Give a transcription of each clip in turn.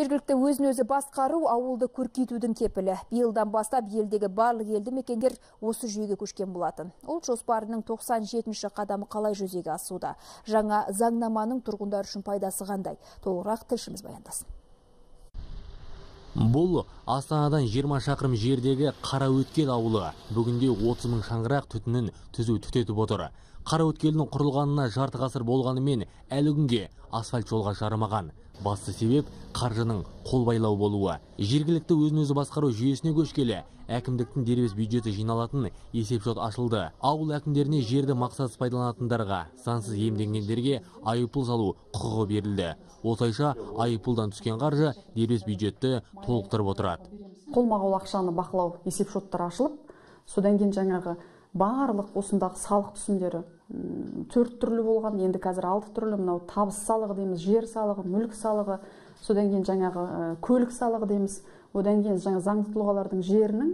Жергілікті өзін өзі басқару ауылды көркейтудің кепілі. Биылдан бастап елдегі барлық елді мекендер осы жүйеге көшкен болатын. Ұлт жоспарының 97-ші қадамы қалай жүзеге асуда? Жаңа заңнаманың тұрғындар үшін пайдасы қандай? Толығырақ тілшіміз баяндасын. Бұл Астанадан 20 шақырым жердегі Қараөткел ауылы. Бүгінде 30 мың шаңырақ түтінін түзу түтетіп отыр. Қараөткелдің құрылғанына жарты ғасыр болғанымен әлі күнге асфальт жолға жарымаған. Басты себеп қаржының қолбайлау болуы. Жергілікті өзін өзі басқару жүйесіне көшкелі әкімдіктің дербес бюджеті жиналатын есепшот ашылды. Ауыл әкімдеріне жерді мақсатсыз пайдаланатындарға, заңсыз иемденгендерге айыппұл салу құқығы берілді. Осылайша айыппұлдан түскен қаржы дербес бюджетті толықтырып отырады. қолма қол ақшаны бақылау есепшоттар ашылып содан кейін жаңағы барлық осындағы салық түсімдері төрт түрлі болған енді қазір алты түрлі мынау табыс салығы дейміз жер салығы мүлік салығы содан кейін жаңағы көлік салығы дейміз одан кейін жаңа заңды тұлғалардың жерінің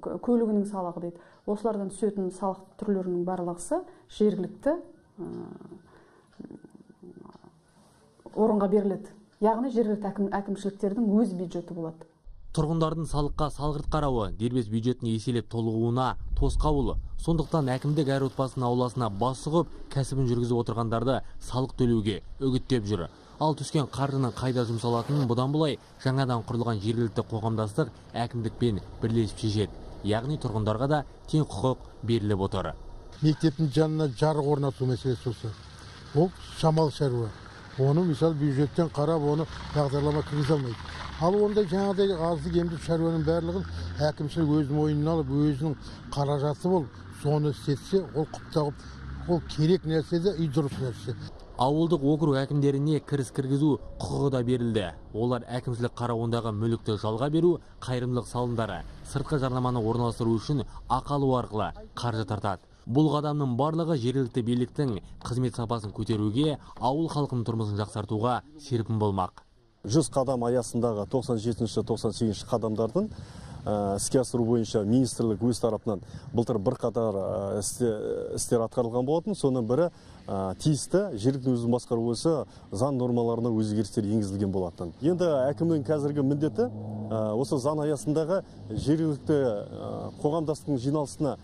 к- көлігінің салығы дейді осылардан түсетін салық түрлерінің барлығысы жергілікті ә, орынға беріледі яғни жергілікті әкім, әкімшіліктердің өз бюджеті болады Тұрғындардың салыққа салғырт қарауы дербес бюджеттің еселеп толығуына тосқауыл. Сондықтан әкімдік әр отбасының ауласына бас сұғып, кәсібін жүргізіп отырғандарды салық төлеуге үгіттеп жүр. Ал түскен қаржының қайда жұмсалатынын бұдан былай жаңадан құрылған жергілікті қоғамдастық әкімдікпен бірлесіп шешеді. Яғни тұрғындарға да тең құқық беріліп отыр. мектептің жанына жарық орнату мәселесі осы ол шамалы шаруа оны мысалы бюджеттен қарап оны бағдарлама кіргізе алмайды ал ондай жаңағыдай азды кемді шаруаның барлығын әкімшілік өз мойнына алып өзінің қаражаты болып соны істетсе ол құптағып ол керек нәрсе де үй дұрыс нәрсе Ауылдық округ әкімдеріне кіріс кіргізу құқығы да берілді. Олар әкімшілік қарауындағы мүлікті жалға беру, қайырымдылық салымдары, сыртқы жарнаманы орналастыру үшін ақы алу арқылы қаржы тартады. Бұл қадамның барлығы жергілікті биліктің қызмет сапасын көтеруге, ауыл халқының тұрмысын жақсартуға серпін болмақ. 100 қадам аясындағы 97-98 қадамдардың ә, іске асыру бойынша министрлік өз тарапынан былтыр бірқатар істе- істер атқарылған болатын. Соның бірі ә, тиісті жергілікті өзін басқару ісі заң нормаларына өзгерістер енгізілген болатын. Енді әкімнің қазіргі міндеті осы заң аясындағы жергілікті қоғамдастықтың жиналысына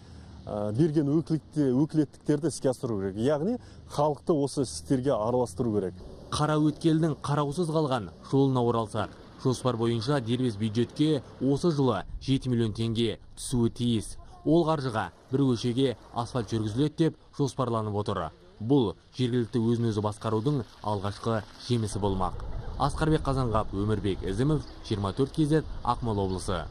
берген өкілетті- өкілеттіктерді іске асыру керек. Яғни халықты осы істерге араластыру керек. Қара өткелдің қараусыз қалған жолына оралсақ. Жоспар бойынша дербес бюджетке осы жылы 7 миллион теңге түсуі тиіс. Ол қаржыға бір көшеге асфальт жүргізіледі деп жоспарланып отыр. Бұл жергілікті өзін өзі басқарудың алғашқы жемісі болмақ. Асқарбек Қазанғап, Өмірбек Ізімов, 24 кезет Ақмола облысы.